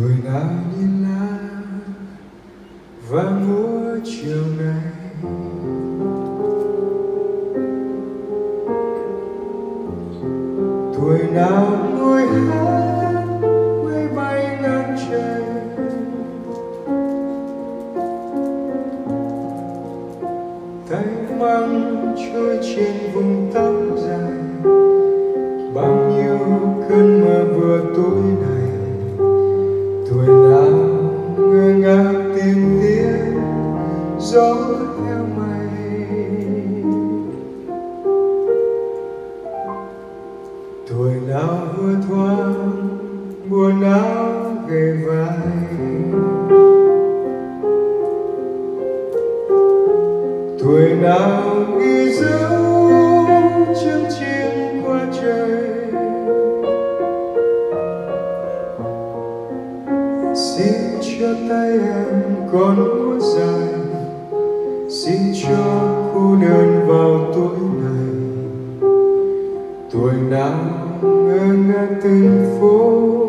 tuổi ngã như lá và múa chiều này tuổi nào nuôi hát mây bay ngang trời? Tay măng trôi trên vùng nào ghi dấu chân chim qua trời. Xin cho tay em còn múa dài xin cho cô đơn vào tuổi này. Tuổi nào ngơ ngác từng phố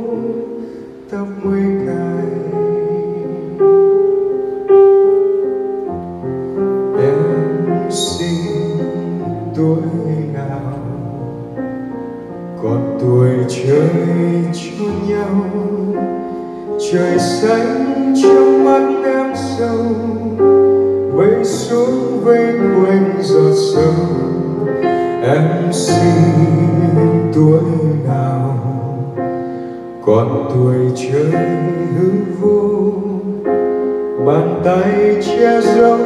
còn tuổi chơi cho nhau. Trời xanh trong mắt em sâu mây xuống vây quanh giọt sâu em xin tuổi nào còn tuổi chơi hư vô. Bàn tay che giấu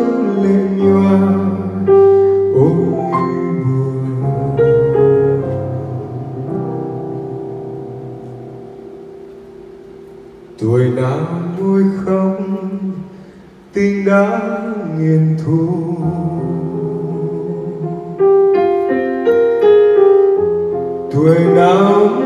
tuổi nào môi không tình đã nghiền thu tuổi nào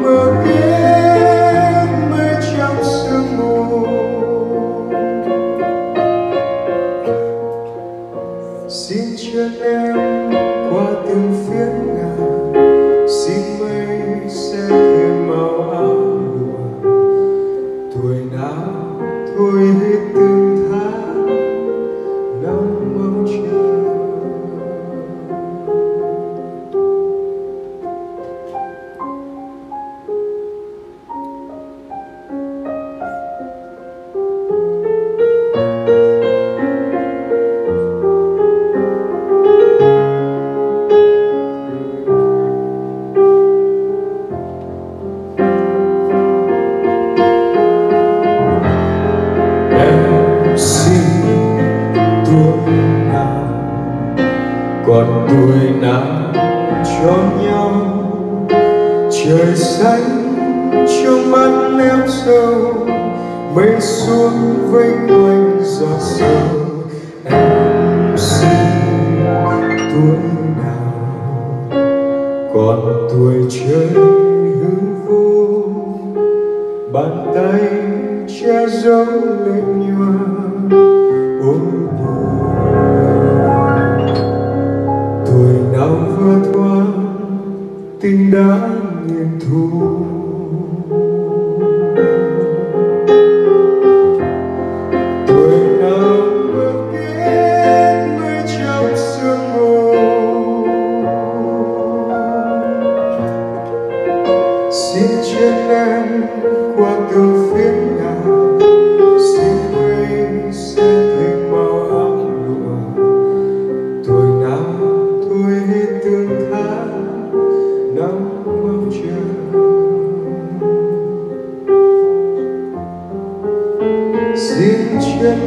còn tuổi nào cho nhau. Trời xanh trong mắt em sâu mây xuống vây quanh giọt sông em xin tuổi nào, còn tuổi chơi hư vô bàn tay che giấu lệ nhòa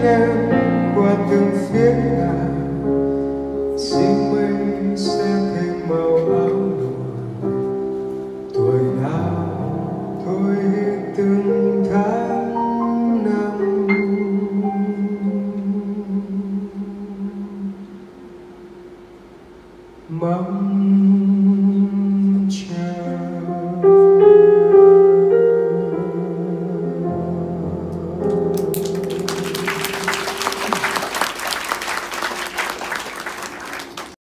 now.